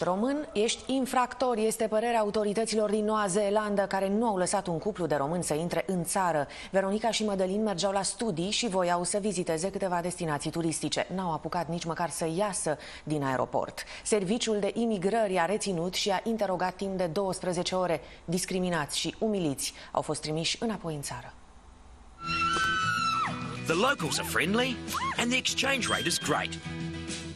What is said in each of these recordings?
Ești român, ești infractor, este părerea autorităților din Noua Zeelandă care nu au lăsat un cuplu de români să intre în țară. Veronica și Mădălin mergeau la studii și voiau să viziteze câteva destinații turistice. N-au apucat nici măcar să iasă din aeroport. Serviciul de imigrări a reținut și a interogat timp de 12 ore. Discriminați și umiliți au fost trimiși înapoi în țară. The locals are friendly and the exchange rate is great.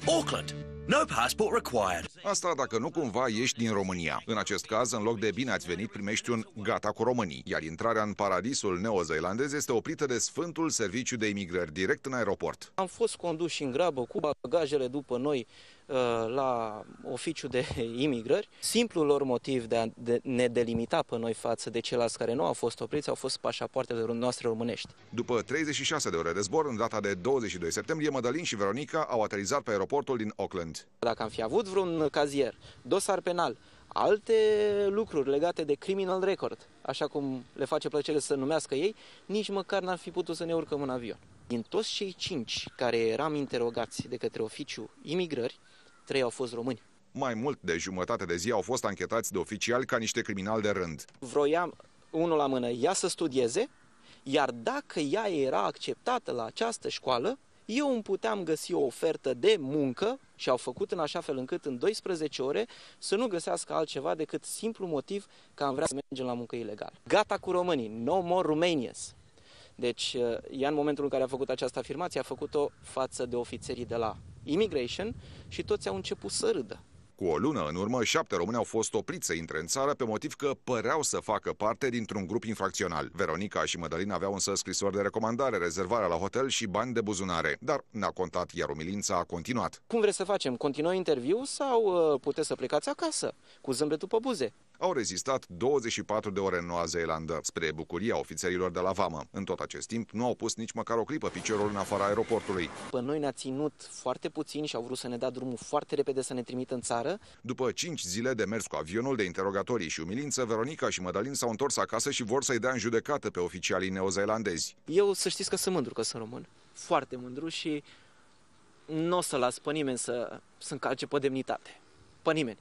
Auckland, no passport required. Asta dacă nu cumva ești din România. În acest caz, în loc de bine ați venit, primești un gata cu românii. Iar intrarea în paradisul neozeelandez este oprită de Sfântul Serviciu de Imigrări, direct în aeroport. Am fost conduși în grabă cu bagajele după noi uh, la oficiu de imigrări. Simplul lor motiv de a ne delimita pe noi față de ceilalți care nu au fost opriți au fost pașapoartele noastre românești. După 36 de ore de zbor, în data de 22 septembrie, Mădălin și Veronica au aterizat pe aeroportul din Auckland. Dacă am fi avut vreun cazier, dosar penal, alte lucruri legate de criminal record, așa cum le face plăcere să numească ei, nici măcar n-ar fi putut să ne urcăm în avion. Din toți cei cinci care eram interogați de către oficiu imigrări, trei au fost români. Mai mult de jumătate de zi au fost anchetați de oficiali ca niște criminali de rând. Vroiam, unul la mână, ea să studieze, iar dacă ea era acceptată la această școală, eu îmi puteam găsi o ofertă de muncă și au făcut în așa fel încât în 12 ore să nu găsească altceva decât simplu motiv că am vrea să mergem la muncă ilegal. Gata cu românii, no more Romanians. Deci, uh, ea în momentul în care a făcut această afirmație, a făcut-o față de ofițerii de la Immigration și toți au început să râdă. Cu o lună în urmă, șapte români au fost opriți să intre în țară pe motiv că păreau să facă parte dintr-un grup infracțional. Veronica și Mădălin aveau însă scrisori de recomandare, rezervarea la hotel și bani de buzunare. Dar n-a contat, iar umilința a continuat. Cum vreți să facem? Continuăm interviu sau uh, puteți să plecați acasă? Cu zâmbetul pe buze. Au rezistat 24 de ore în Noua Zeelandă, spre bucuria ofițerilor de la vamă. În tot acest timp, nu au pus nici măcar o clipă piciorul în afara aeroportului. Pe noi ne-a ținut foarte puțin și au vrut să ne dea drumul foarte repede să ne trimită în țară. După 5 zile de mers cu avionul de interogatorii și umilință, Veronica și Mădălin s-au întors acasă și vor să-i dea în judecată pe oficialii neozeelandezi. Eu să știți că sunt mândru că sunt român. Foarte mândru și nu o să las pe nimeni să, să încalce pe demnitate. Pe nimeni.